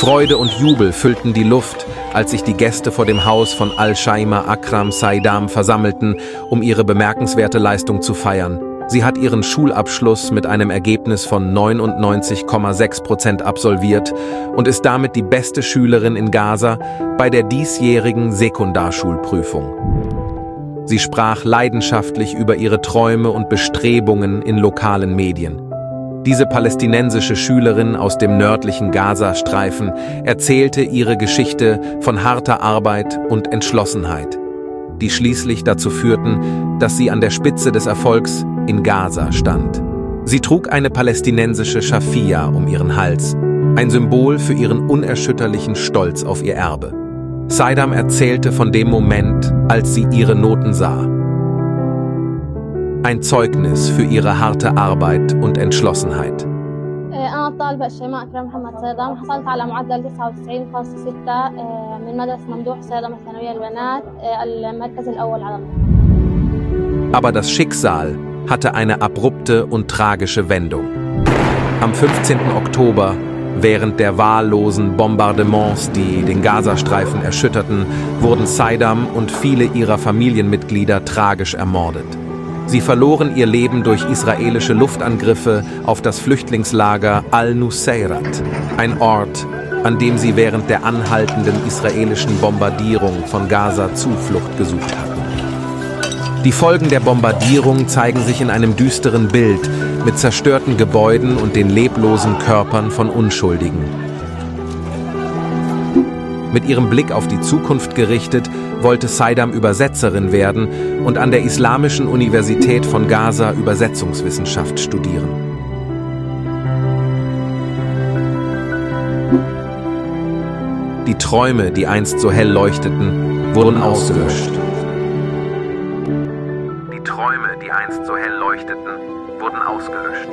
Freude und Jubel füllten die Luft, als sich die Gäste vor dem Haus von Al-Shaima Akram Saidam versammelten, um ihre bemerkenswerte Leistung zu feiern. Sie hat ihren Schulabschluss mit einem Ergebnis von 99,6 Prozent absolviert und ist damit die beste Schülerin in Gaza bei der diesjährigen Sekundarschulprüfung. Sie sprach leidenschaftlich über ihre Träume und Bestrebungen in lokalen Medien. Diese palästinensische Schülerin aus dem nördlichen Gazastreifen erzählte ihre Geschichte von harter Arbeit und Entschlossenheit, die schließlich dazu führten, dass sie an der Spitze des Erfolgs in Gaza stand. Sie trug eine palästinensische Schafia um ihren Hals, ein Symbol für ihren unerschütterlichen Stolz auf ihr Erbe. Saidam erzählte von dem Moment, als sie ihre Noten sah. Ein Zeugnis für ihre harte Arbeit und Entschlossenheit. أنا الطالبة الشيماء أكرم محمد صيدام حصلت على معدل 99.6 من مدرسة ممدوح صيدام الثانوية للبنات المركز الأول على Aber das Schicksal hatte eine abrupte und tragische Wendung. Am 15. Oktober, während der wahllosen Bombardements, die den Gazastreifen erschütterten, wurden Saidam und viele ihrer Familienmitglieder tragisch ermordet. Sie verloren ihr Leben durch israelische Luftangriffe auf das Flüchtlingslager Al-Nusayrat, ein Ort, an dem sie während der anhaltenden israelischen Bombardierung von Gaza Zuflucht gesucht hatten. Die Folgen der Bombardierung zeigen sich in einem düsteren Bild mit zerstörten Gebäuden und den leblosen Körpern von Unschuldigen. Mit ihrem Blick auf die Zukunft gerichtet, wollte Saidam Übersetzerin werden und an der Islamischen Universität von Gaza Übersetzungswissenschaft studieren. Die Träume, die einst so hell leuchteten, wurden ausgelöscht. Träume, die einst so hell leuchteten, wurden ausgelöscht.